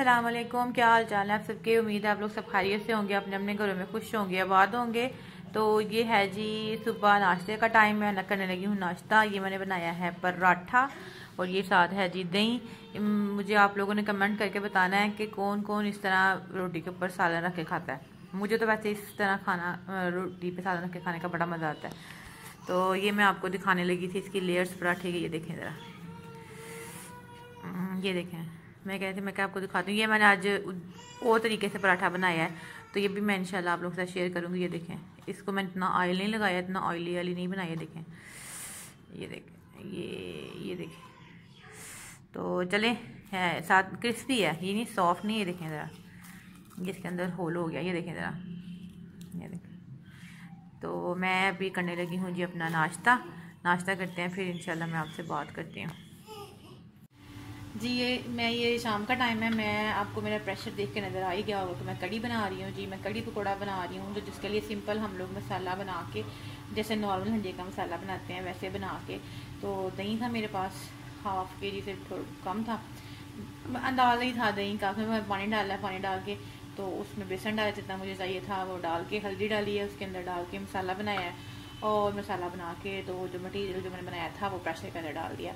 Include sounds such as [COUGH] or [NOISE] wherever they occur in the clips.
السلام علیکم، کیا حال چال ہے آپ سب کے؟ امید ہے آپ لوگ سب خیریت سے ہوں گے، اپنے اپنے گھروں میں خوش ہوں گے، آباد ہوں گے۔ تو یہ ہے جی صبح ناشتے کا ٹائم، میں کرنے لگی ہوں ناشتہ۔ یہ میں نے بنایا ہے پراٹھا اور یہ ساتھ ہے جی دہی۔ مجھے آپ لوگوں نے کمنٹ کر کے بتانا ہے کہ کون کون اس طرح روٹی کے اوپر سالن رکھ کے کھاتا ہے۔ مجھے تو ویسے اس طرح کھانا روٹی پہ سالن رکھ کے کھانے کا بڑا مزہ آتا ہے۔ تو یہ میں آپ کو دکھانے لگی تھی اس کی لیئرس پراٹھے کی یہ دیکھیں ذرا۔ یہ دیکھیں۔ میں کہتی تھی، میں کیا آپ کو دکھاتی ہوں یہ میں نے آج اور طریقے سے پراٹھا بنایا ہے، تو یہ بھی میں انشاءاللہ آپ لوگ سے شیئر کروں گی، یہ دیکھیں۔ اس کو میں اتنا آئل نہیں لگایا، اتنا آئلی والی نہیں بنایا دیکھیں۔ یہ دیکھیں یہ یہ دیکھیں۔ تو چلیں، ہے، ساتھ کرسپی ہے، یہ نہیں سافٹ نہیں، یہ دیکھیں ذرا۔ یہ اس کے اندر ہول ہو گیا، یہ دیکھیں ذرا۔ یہ دیکھیں۔ تو میں ابھی کرنے لگی ہوں جی اپنا ناشتہ۔ ناشتہ کرتے ہیں، پھر انشاءاللہ میں آپ سے بات کرتی ہوں۔ جی یہ میں یہ شام کا ٹائم ہے، میں آپ کو میرا پریشر دیکھ کے نظر آئی گیا ہوگا تو میں کڑی بنا رہی ہوں۔ جی میں کڑی پکوڑا بنا رہی ہوں تو جس کے لیے سمپل ہم لوگ مسالہ بنا کے، جیسے نارمل ہنجے کا مسالہ بناتے ہیں، ویسے بنا کے۔ تو دہی تھا میرے پاس ہاف کے جی سے کم تھا۔ اندازہ ہی تھا دہی کا، پھر میں پانی ڈالا، پانی ڈال کے۔ تو اس میں بیسن ڈالا، جتنا مجھے چاہیے تھا، وہ ڈال کے، ہلدی ڈالی ہے، اس کے اندر ڈال کے مسالہ بنایا ہے۔ اور مسالہ بنا کے تو جو مٹیریل جو میں نے بنایا تھا، وہ پریشر کے اندر ڈال دیا۔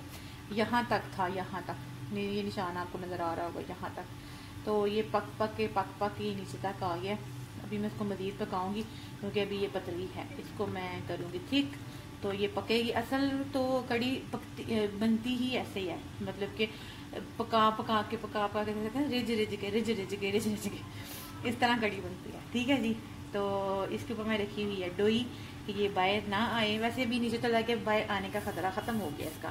یہاں تک تھا، یہاں تک۔ یہ نشان آپ کو نظر آ رہا ہوگا یہاں تک۔ تو یہ پک پک کے پک پک کے نیچے تک آ گیا۔ ابھی میں اس کو مزید پکاؤں گی کیونکہ ابھی یہ پتلی ہے۔ اس کو میں کروں گی، ٹھیک؟ تو یہ پکے گی۔ اصل تو کڑی پکتی بنتی ہی ایسے ہی ہے۔ مطلب کہ پکا پکا کے پکا پکا کے رج رج کے رج رج کے رج رج کے۔ اس طرح کڑی بنتی ہے۔ ٹھیک ہے جی؟ تو اس کے اوپر میں رکھی ہوئی ہے ڈوئی کہ یہ باہر نہ آئے۔ ویسے بھی نیچے چلا کے باہر آنے کا خطرہ ختم ہو گیا اس کا۔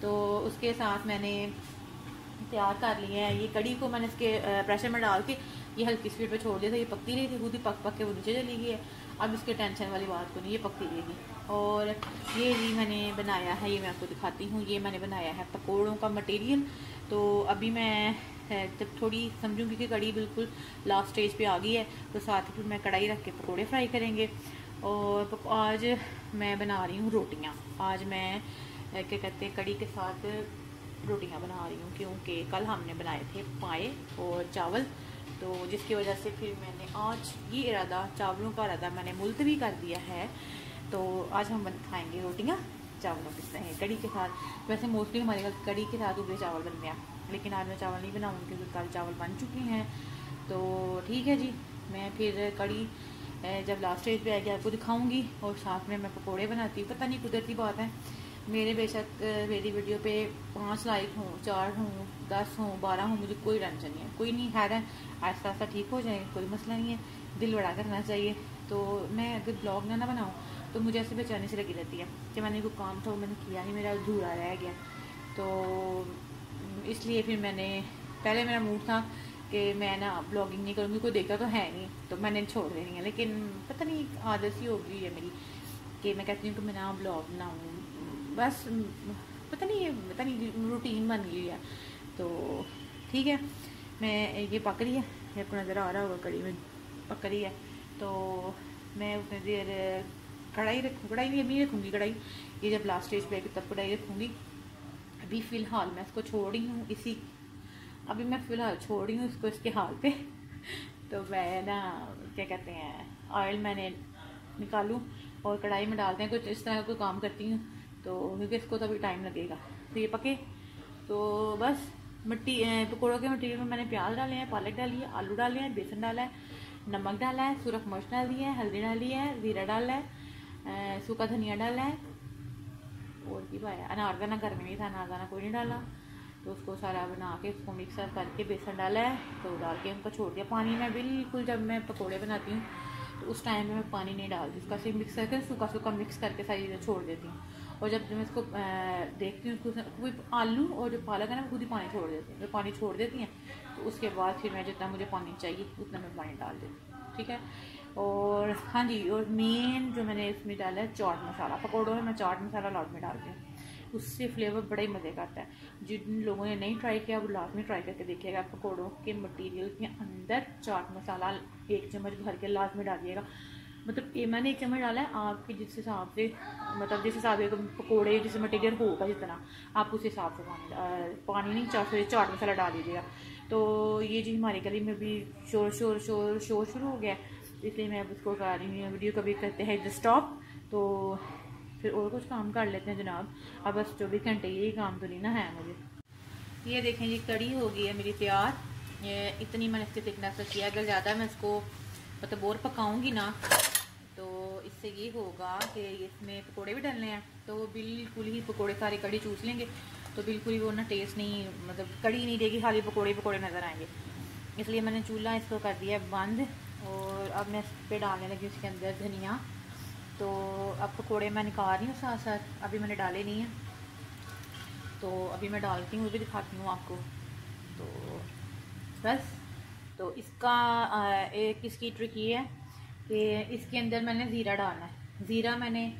تو اس کے ساتھ میں نے تیار کر لیے ہیں۔ یہ کڑی کو میں نے اس کے پریشر میں ڈال کے یہ ہلکی اسپیڈ پہ چھوڑ دیا تھا۔ یہ پکتی رہی تھی، خود ہی پک پک کے وہ نیچے چلی گئی ہے۔ اب اس کے ٹینشن والی بات کو نہیں، یہ پکتی رہے گی اور یہ بھی میں نے بنایا ہے، یہ میں آپ کو دکھاتی ہوں۔ یہ میں نے بنایا ہے پکوڑوں کا مٹیریل تو ابھی میں جب تھوڑی سمجھوں گی کہ کڑی بالکل لاسٹ اسٹیج پہ آ گئی ہے، تو ساتھ ہی پھر میں کڑھائی رکھ کے پکوڑے فرائی کریں گے۔ اور آج میں بنا رہی ہوں روٹیاں۔ آج میں کیا کہتے ہیں کڑی کے ساتھ روٹیاں بنا رہی ہوں کیونکہ کل ہم نے بنائے تھے پائے اور چاول۔ تو جس کی وجہ سے پھر میں نے آج یہ ارادہ، چاولوں کا ارادہ میں نے ملتوی کر دیا ہے۔ تو آج ہم کھائیں گے روٹیاں چاولوں کے ہیں کڑی کے ساتھ۔ ویسے موسٹلی ہمارے گھر کڑی کے ساتھ ابلے چاول بنتے ہیں، لیکن آج میں چاول نہیں بناؤں کیونکہ کل چاول بن چکے ہیں۔ تو ٹھیک ہے جی میں پھر کڑی جب لاسٹ اسٹیج پہ آئے گی، آپ کو دکھاؤں گی اور ساتھ میں میں پکوڑے بناتی ہوں۔ پتہ نہیں قدرتی بات ہے۔ میرے بے شک میری ویڈیو پہ پانچ لائک ہوں، چار ہوں، دس ہوں، بارہ ہوں، مجھے کوئی ٹینشن نہیں ہے۔ کوئی نہیں، خیر ہے، آہستہ آہستہ ٹھیک ہو جائے کوئی مسئلہ نہیں ہے، دل بڑا کرنا چاہیے۔ تو میں اگر بلاگ نہ نہ بناؤں، تو مجھے ایسے بچانے سے لگی رہتی ہے کہ میں نے کوئی کام تھا، وہ میں نے کیا نہیں، میرا ادھورا رہ گیا۔ تو اس لیے پھر میں نے، پہلے میرا موڈ تھا کہ میں نا بلاگنگ نہیں کروں گی، کوئی دیکھا تو ہے نہیں، تو میں نے چھوڑ دینی ہے۔ لیکن پتہ نہیں عادت سی ہو گئی ہے میری کہ میں کہتی ہوں کہ میں نا بلاگ بناؤں۔ بس پتہ نہیں یہ پتہ نہیں روٹین بن گئی ہے۔ تو ٹھیک ہے، میں یہ پک رہی ہے۔ یہ کو نظر آ رہا ہوگا کڑی میں۔ پک رہی ہے۔ تو میں اتنے دیر کڑھائی رکھوں کڑھائی نہیں، ابھی رکھوں گی کڑھائی۔ یہ جب لاسٹ اسٹیج پہ تب کڑھائی رکھوں گی۔ ابھی فی الحال میں اس کو چھوڑ رہی ہوں، اسی ابھی میں فی الحال چھوڑ رہی ہوں اس کو اس کے حال پہ۔ تو میں نا، کیا کہتے ہیں آئل میں نے نکالوں اور کڑھائی میں ڈالتے ہیں۔ کچھ اس طرح کا کوئی کام کرتی ہوں۔ تو کیونکہ اس کو تو ابھی ٹائم لگے گا۔ تو یہ پکے۔ تو بس مٹی پکوڑوں کے مٹیریل میں میں نے پیاز ڈالے ہیں، پالک ڈالی ہے، آلو ڈالے ہیں، بیسن ڈالا ہے، نمک ڈالا ہے سرخ مرچ ڈال دی ہے، ہلدی ڈالی ہے، زیرہ ڈالا ہے سوکھا دھنیا ڈالا ہے۔ اور بھی پایا۔ انار کا نہ گھر میں نہیں تھا، انار کا کوئی نہیں ڈالا۔ تو اس کو سارا بنا کے اس کو مکسر کر کے بیسن ڈالا ہے۔ تو ڈال کے ان کو چھوڑ دیا۔ پانی میں بالکل جب میں پکوڑے بناتی ہوں، تو اس ٹائم میں میں پانی نہیں ڈالتی، اس کا صرف مکس کر کے سوکھا سوکھا مکس کر کے ساری چیزیں چھوڑ دیتی ہوں۔ اور جب میں اس کو دیکھتی ہوں اس کو آلو اور جو پالک ہے نا خود ہی پانی چھوڑ دیتی ہیں۔ پانی چھوڑ دیتی ہیں، تو اس کے بعد پھر میں جتنا مجھے پانی چاہیے، اتنا میں پانی ڈال دیتی ہوں۔ ٹھیک ہے؟ اور ہاں جی اور مین جو میں نے اس میں ڈالا ہے، چاٹ مسالہ۔ پکوڑوں میں میں چاٹ مسالہ لاٹ میں ڈالتی ہوں۔ اس سے فلیور بڑا ہی مزے کرتا ہے۔ جن لوگوں نے نہیں ٹرائی کیا، وہ لازمی ٹرائی کر کے دیکھیے گا۔ پکوڑوں کے مٹیریل کے اندر چاٹ مسالہ ایک چمچ بھر کے لازمی ڈالیے گا۔ مطلب میں نے ایک چمچ ڈالا ہے، آپ کے جس حساب سے مطلب جس حساب سے پکوڑے، جس مٹیریل ہوگا جتنا آپ اس حساب سے پانی پانی نہیں چاٹ سے چاٹ مسالہ ڈال دیجیے گا۔ تو یہ جی ہماری گلی میں بھی شور شور شور شور شروع ہو گیا اس لیے میں اب اس کو کر رہی ہوں۔ ویڈیو کبھی کرتے ہیں اسٹاپ تو پھر اور کچھ کام کر لیتے ہیں جناب۔ اب بس چوبیس گھنٹے یہی کام تو نہیں نا ہے مجھے۔ یہ دیکھیں جی کڑی ہو گئی ہے میری تیار۔ یہ اتنی میں نے اس کے تکنس کیا اگر زیادہ میں اس کو مطلب اور پکاؤں گی نا سے یہ ہوگا کہ اس میں پکوڑے بھی ڈلنے ہیں، تو وہ بالکل ہی پکوڑے سارے کڑی چوس لیں گے، تو بالکل ہی وہ نا ٹیسٹ نہیں مطلب کڑی نہیں دے گی، خالی پکوڑے پکوڑے نظر آئیں گے۔ اس لیے میں نے چولہا اس کو کر دیا بند، اور اب میں اس پہ ڈالنے لگی اس کے اندر دھنیا۔ تو اب پکوڑے میں نکال رہی ہوں ساتھ ساتھ، ابھی میں نے ڈالے نہیں ہیں۔ تو ابھی میں ڈالتی ہوں، وہ بھی دکھاتی ہوں آپ کو۔ تو بس، تو اس کا ایک اس کی ٹرک یہ ہے کہ اس کے اندر میں نے زیرہ ڈالنا ہے۔ زیرہ میں نے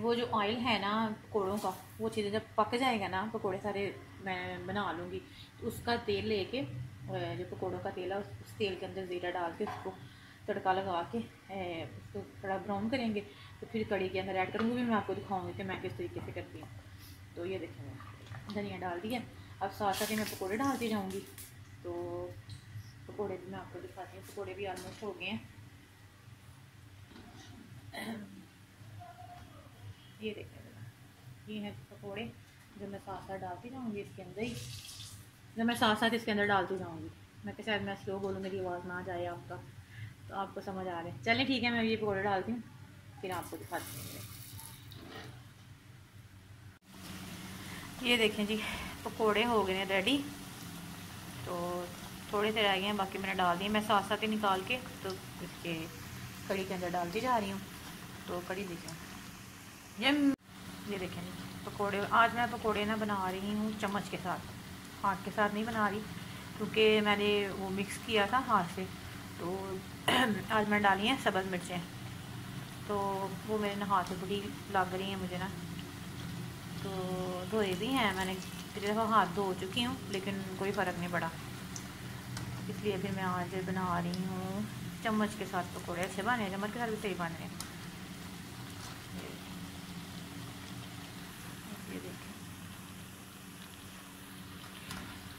وہ جو آئل ہے نا پکوڑوں کا، وہ چیزیں جب پک جائے گا نا، پکوڑے سارے میں بنا لوں گی، تو اس کا تیل لے کے جو پکوڑوں کا تیل ہے، اس تیل کے اندر زیرہ ڈال کے، اس کو تڑکا لگا کے اس کو تھوڑا براؤن کریں گے، تو پھر کڑی کے اندر ایڈ کروں گی بھی میں آپ کو دکھاؤں گی کہ میں کس طریقے سے کرتی ہوں۔ تو یہ دیکھیں گے دھنیا ڈال دیا اب ساتھ ساتھ میں پکوڑے ڈالتی جاؤں گی۔ تو پکوڑے بھی میں آپ کو دکھاتی ہوں۔ پکوڑے بھی آلموسٹ ہو گئے ہیں۔ یہ دیکھیں یہ ہیں پکوڑے جو میں ساتھ ساتھ ڈالتی جاؤں گی اس کے اندر ہی۔ جو میں ساتھ ساتھ اس کے اندر ڈالتی جاؤں گی میں کہ شاید میں سلو بولوں، میری آواز نہ آ جائے آپ کا۔ تو آپ کو سمجھ آ رہے ہیں چلیں ٹھیک ہے، میں یہ پکوڑے ڈالتی ہوں۔ پھر آپ کو دکھاتی ہوں۔ یہ دیکھیں جی پکوڑے ہو گئے ہیں ریڈی تو تھوڑے سے رہ گئے ہیں، باقی میں نے ڈال دیے میں ساتھ ساتھ ہی نکال کے تو اس کے کڑی کے اندر ڈالتی جا رہی ہوں۔ تو کڑی دیکھیں۔ یہ دیکھیں جی، پکوڑے، آج میں پکوڑے نا بنا رہی ہوں چمچ کے ساتھ، ہاتھ کے ساتھ نہیں بنا رہی، کیونکہ میں نے وہ مکس کیا تھا ہاتھ سے، تو [CLEARS THROAT] آج میں ڈالی ہیں سبز مرچیں۔ تو وہ میرے نا ہاتھ میں بڑی لگ رہی ہیں مجھے نا تو دھوئے بھی ہیں، میں نے کتنی دفعہ ہاتھ دھو چکی ہوں، لیکن کوئی فرق نہیں پڑا۔ اس لیے پھر میں آج بنا رہی ہوں چمچ کے ساتھ پکوڑے، اچھے بنے چمچ کے ساتھ بھی صحیح بنے ہیں۔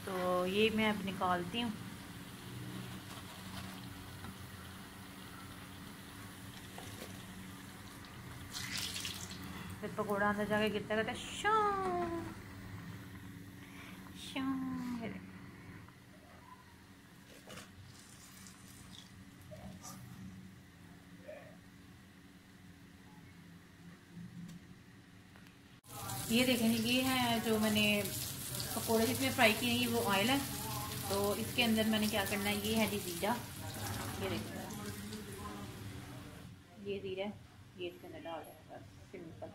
تو یہ میں اب نکالتی ہوں۔ پھر پکوڑا اندر جا کے گرتا کرتا شام شام یہ دیکھیں یہ ہے جو میں نے پکوڑے جس میں فرائی کی ہیں وہ آئل ہے۔ تو اس کے اندر میں نے کیا کرنا ہے؟ یہ ہے جی زیرہ۔ یہ دیکھیں یہ زیرہ یہ اس کے اندر ڈال رہا ہے سمپل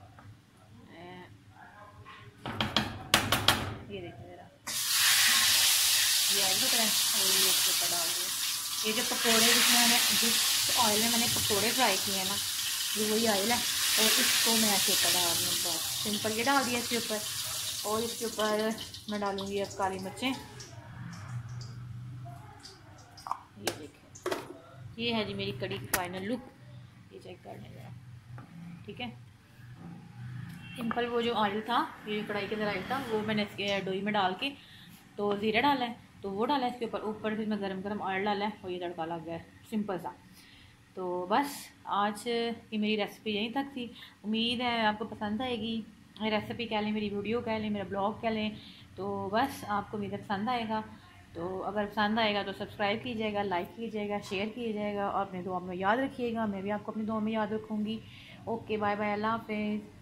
یہ دیکھیں ذرا۔ یہ آئل بتا اور یہ اس کے اوپر ڈال دیا یہ جو پکوڑے جس میں نے جس آئل میں میں نے پکوڑے فرائی کیے ہیں نا، یہ وہی آئل ہے۔ اور اس کو میں ایسے اوپر ڈال دوں۔ بہت سمپل یہ ڈال دیا اس کے اوپر۔ اور اس کے اوپر میں ڈالوں گی اب کالی مرچیں۔ یہ دیکھیں۔ یہ ہے جی میری کڑی کی فائنل لک یہ چیک کرنے ذرا۔ ٹھیک ہے۔ سمپل وہ جو آئل تھا، یہ جو کڑھائی کے اندر آئل تھا، وہ میں نے اس کے ڈوئی میں ڈال کے تو زیرہ ڈالا ہے۔ تو وہ ڈالا ہے اس کے اوپر۔ اوپر پھر میں گرم گرم آئل ڈالا ہے اور یہ تڑکا لگ گیا ہے۔ سمپل سا۔ تو بس آج کی میری ریسیپی یہیں تک تھی۔ امید ہے آپ کو پسند آئے گی۔ ریسیپی کہہ لیں میری ویڈیو کہہ لیں میرا بلاگ کہہ لیں تو بس آپ کو میرا پسند آئے گا تو اگر پسند آئے گا تو سبسکرائب کیجیے گا لائک کیجیے گا شیئر کیجیے گا اور اپنے دعا میں یاد رکھیے گا میں بھی آپ کو اپنی دعا میں یاد رکھوں گی اوکے بائے بائے اللہ حافظ